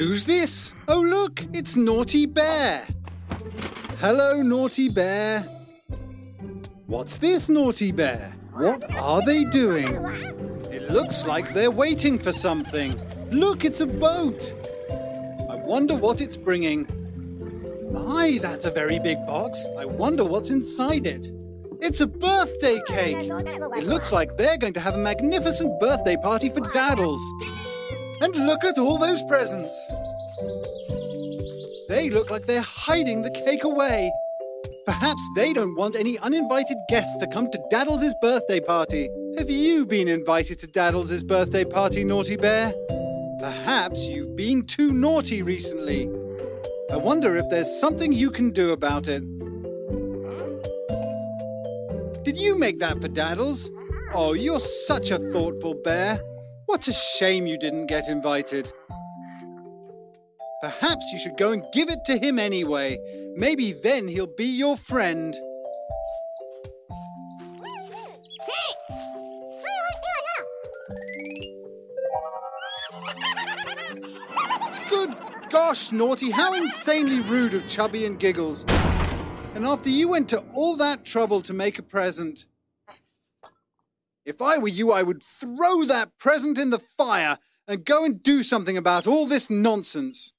Who's this? Oh, look, it's Naughty Bear. Hello, Naughty Bear. What's this, Naughty Bear? What are they doing? It looks like they're waiting for something. Look, it's a boat. I wonder what it's bringing. My, that's a very big box. I wonder what's inside it. It's a birthday cake. It looks like they're going to have a magnificent birthday party for Daddles. And look at all those presents. They look like they're hiding the cake away. Perhaps they don't want any uninvited guests to come to Daddles' birthday party. Have you been invited to Daddles' birthday party, Naughty Bear? Perhaps you've been too naughty recently. I wonder if there's something you can do about it. Did you make that for Daddles? Oh, you're such a thoughtful bear. What a shame you didn't get invited. Perhaps you should go and give it to him anyway. Maybe then he'll be your friend. Good gosh, Naughty, how insanely rude of Chubby and Giggles. And after you went to all that trouble to make a present. If I were you, I would throw that present in the fire and go and do something about all this nonsense.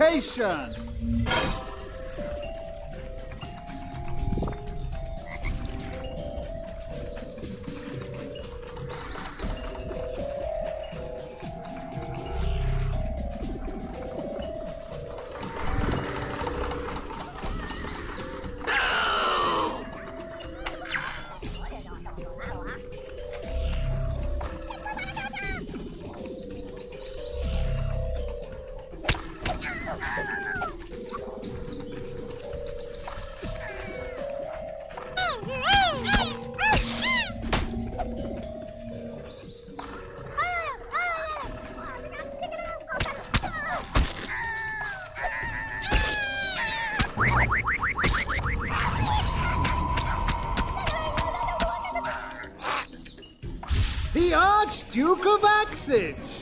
Eradication! Of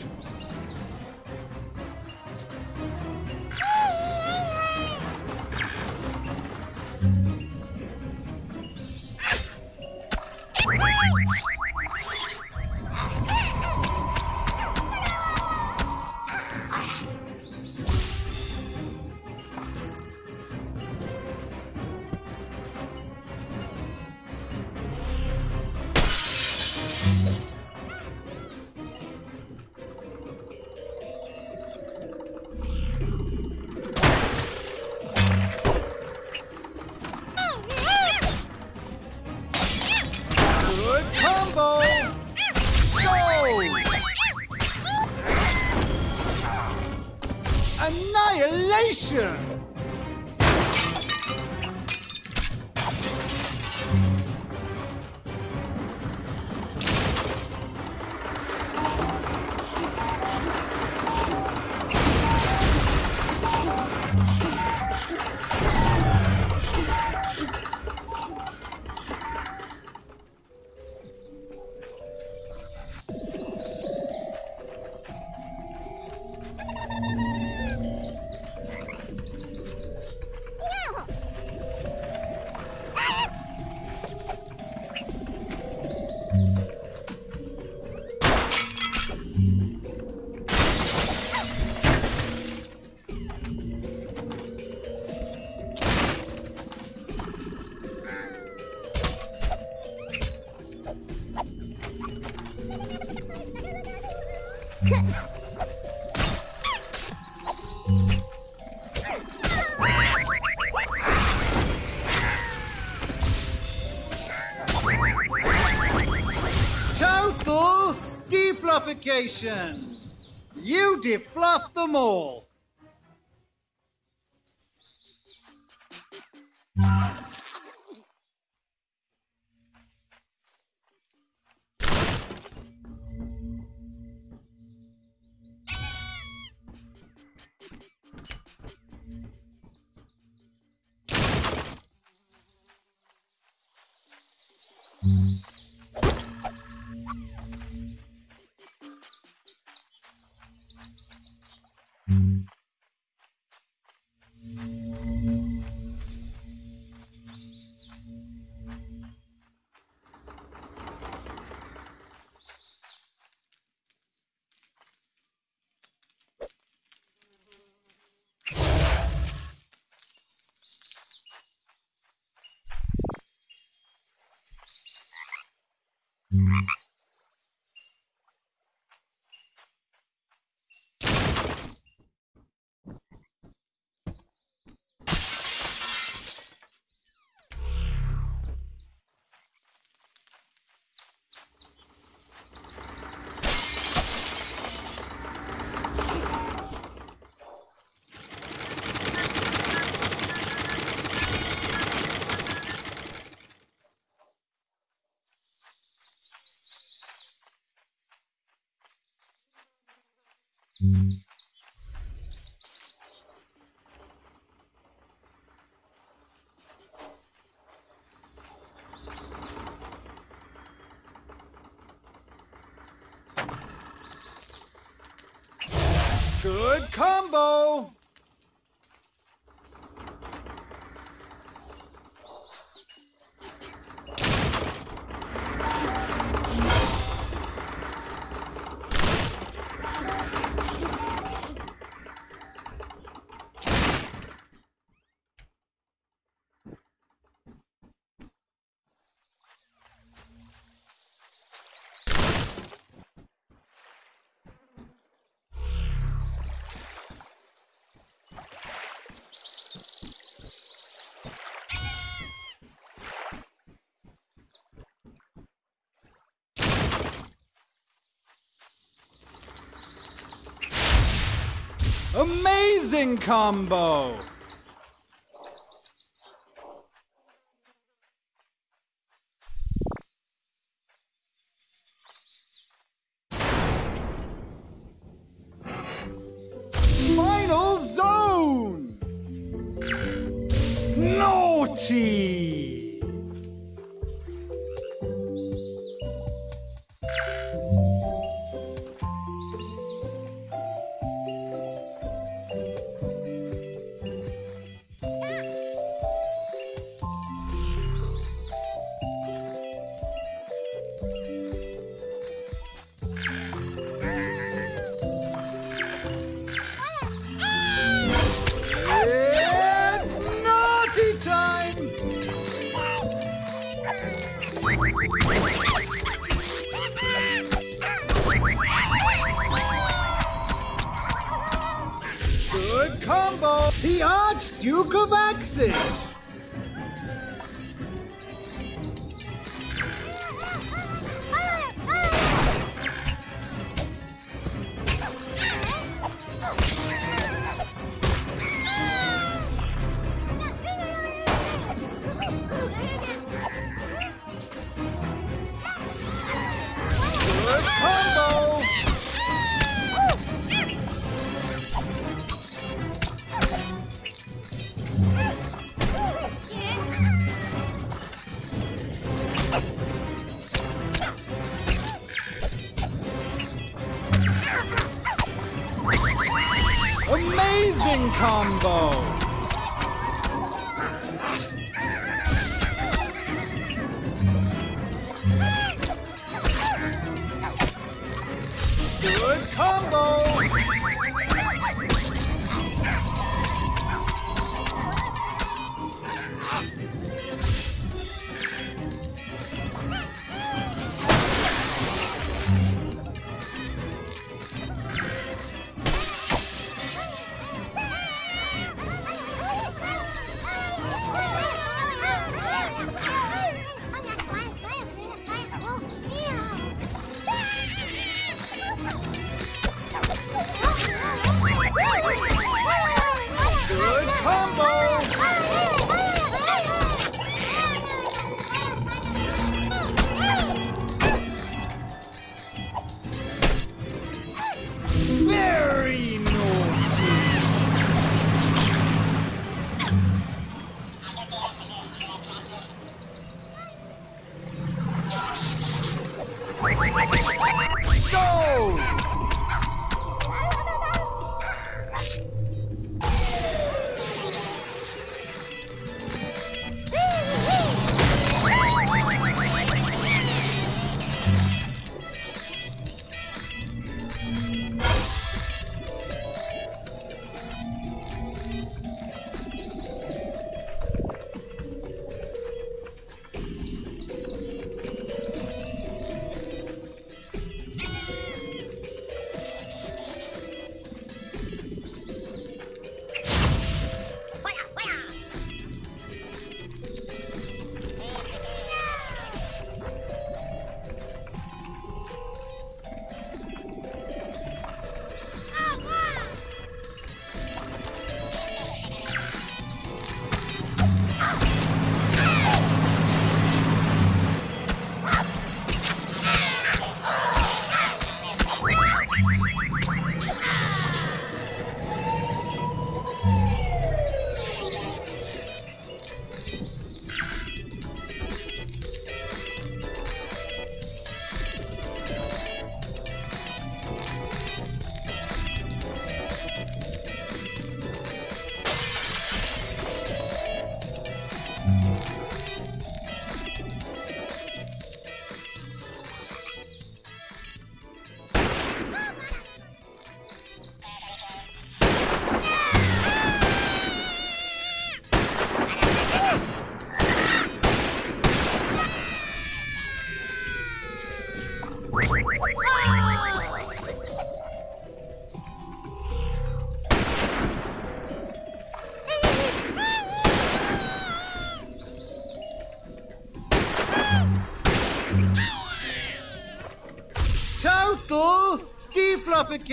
Axage! Total defluffication! You defluff them all! Mm-hmm. Good combo! Amazing combo! Final zone! Naughty! Combo! The Archduke of Axis! Amazing combo! Good combo!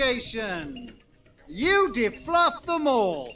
Defluffication! You defluff them all!